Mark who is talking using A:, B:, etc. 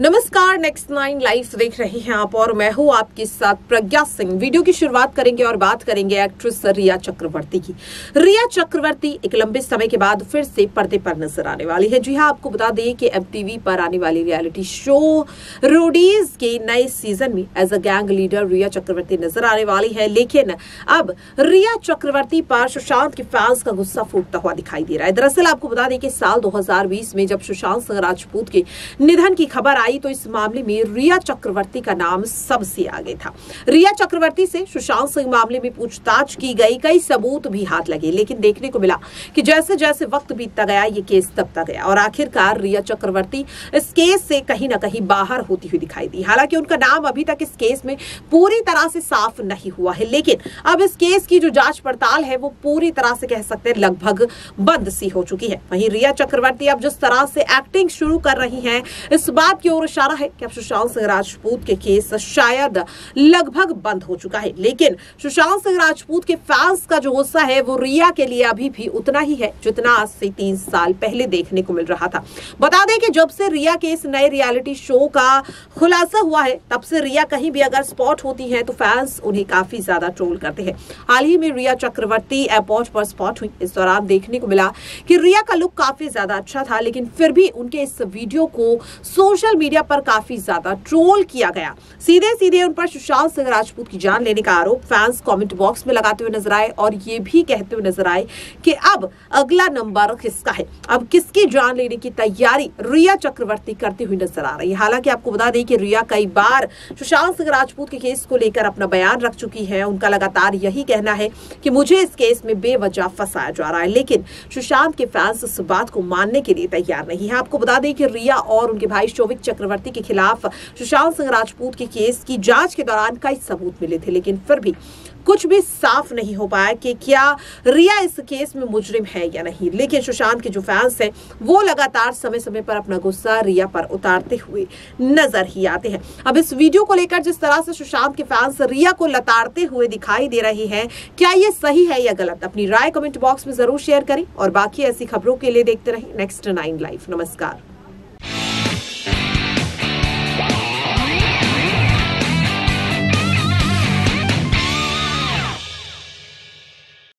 A: नमस्कार next nine live देख रहे हैं आप और मैं हूँ आपके साथ प्रज्ञा सिंह। वीडियो की शुरुआत करेंगे और बात करेंगे एक्ट्रेस रिया चक्रवर्ती की। रिया चक्रवर्ती एक लंबे समय के बाद फिर से पर्दे पर नज़र आने वाली है। जी हाँ, आपको बता दें कि एमटीवी पर आने वाली रियलिटी शो रोडीज के नए सीज़न में as a gang leader Riya Chakraborty नज़र आने वाली है। लेकिन अब रिया चक्रवर्ती पर सुशांत के फैंस का गुस्सा फूटता हुआ दिखाई दे रहा है। दरअसल आपको बता दें कि साल दो हज़ार बीस में जब सुशांत सिंह राजपूत के निधन की खबर आई तो इस मामले में रिया चक्रवर्ती का नाम सबसे आगे था। रिया चक्रवर्ती से सुशांत सिंह मामले में पूछताछ की गई। कई सबूत भी हाथ लगे, लेकिन देखने को मिला कि जैसे जैसे वक्त बीतता गया, ये केस दबता गया और आखिरकार रिया चक्रवर्ती इस केस से कहीं ना कहीं बाहर होती हुई दिखाई दी। हालाँकि उनका नाम अभी तक इस केस में पूरी तरह से साफ़ नहीं हुआ है, लेकिन अब इस केस की जो जाँच पड़ताल है, वो पूरी तरह से कह सकते हैं लगभग बंद सी हो चुकी है। वहीं रिया चक्रवर्ती अब जिस तरह से एक्टिंग शुरू कर रही हैं, इस बात की ओर इशारा है कि अब सुशांत सिंह राजपूत के केस शायद लगभग बंद हो चुका है। लेकिन सुशांत सिंह राजपूत के फैंस का जो गुस्सा है, वो रिया के लिए अभी भी उतना ही है, जितना आज से तीन साल पहले देखने को मिल रहा था। बता दें कि जब से रिया के इस नए रियलिटी शो का खुलासा हुआ है, तब से रिया कहीं भी अगर स्पॉट होती है तो फैंस उन्हें काफ़ी ज़्यादा ट्रोल करते हैं। हाल ही में रिया चक्रवर्ती एयरपोर्ट पर स्पॉट हुई। इस दौरान देखने को मिला कि रिया का लुक काफ़ी ज़्यादा अच्छा था, लेकिन फिर भी उनके इस वीडियो को सोशल मीडिया पर काफ़ी ज़्यादा ट्रोल किया गया। सीधे सीधे उन पर सुशांत सिंह राजपूत की जान लेने का आरोप फैंस कमेंट बॉक्स में लगाते हुए नज़र आए और ये भी कहते हुए नज़र आए कि अब अगला नंबर किसका है? अब किसकी जान लेने की तैयारी रिया चक्रवर्ती करती हुई नज़र आ रही है। हालाँकि आपको बता दें कि रिया कई बार सुशांत सिंह राजपूत के केस को लेकर अपना बयान रख चुकी है। उनका लगातार यही कहना है कि मुझे इस केस में बेवजह फंसाया जा रहा है, लेकिन सुशांत के फैंस इस बात को मानने के लिए तैयार नहीं है। आपको बता दें कि रिया और उनके भाई शोभिक चक्रवर्ती के खिलाफ सुशांत सिंह राजपूत के केस की जाँच के दौरान कई सबूत मिले थे, लेकिन फिर भी कुछ भी साफ़ नहीं हो पाया कि क्या रिया इस केस में मुजरिम है या नहीं। लेकिन सुशांत के जो फैंस हैं, वो लगातार समय समय पर अपना गुस्सा रिया पर उतारते हुए नज़र ही आते हैं। अब इस वीडियो को लेकर जिस तरह से सुशांत के फैंस रिया को लताड़ते हुए दिखाई दे रहे हैं, क्या ये सही है या गलत? अपनी राय कमेंट बॉक्स में ज़रूर शेयर करें और बाकी ऐसी खबरों के लिए देखते रहे नेक्स्ट नाइन लाइव। नमस्कार।